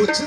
উছ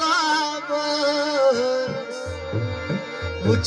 Хабаров উছ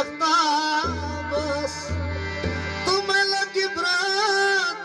Хабаров তুমি লাগি রাত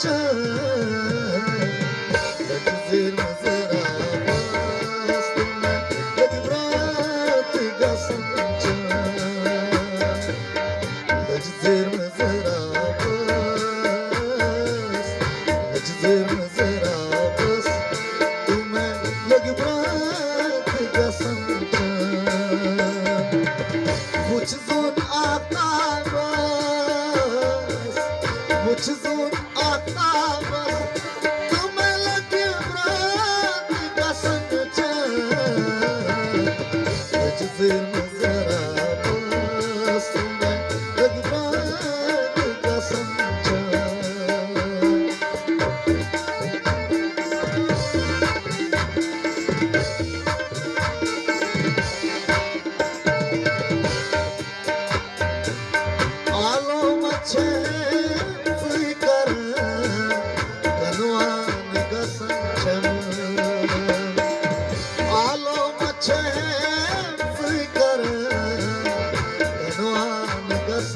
চ She's the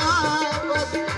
águas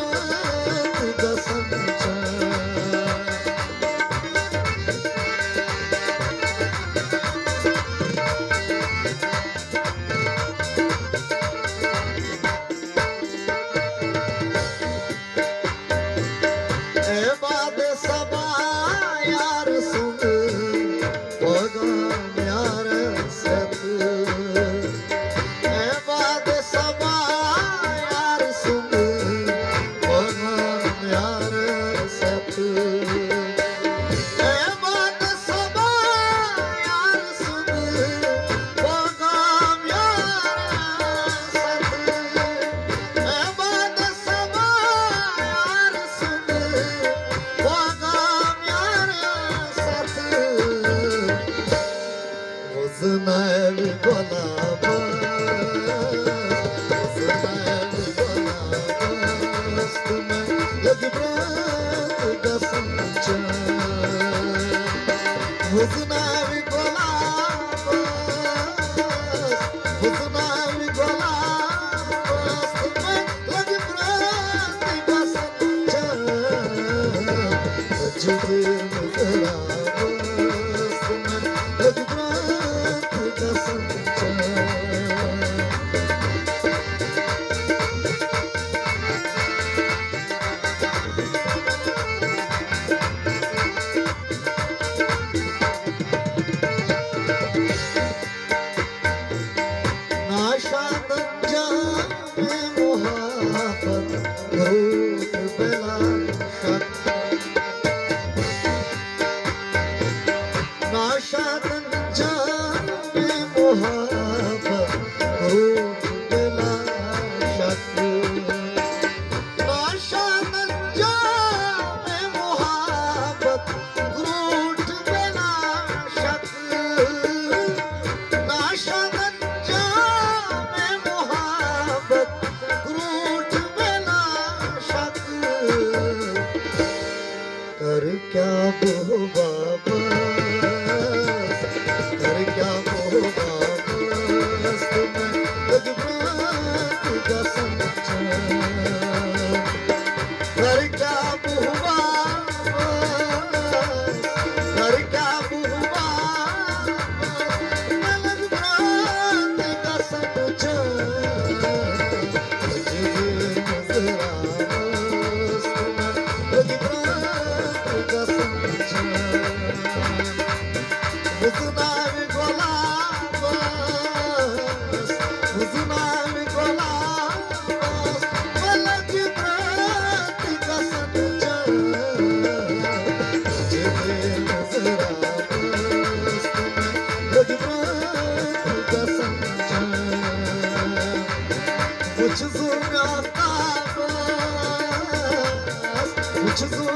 It's about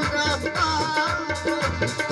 রাস্তা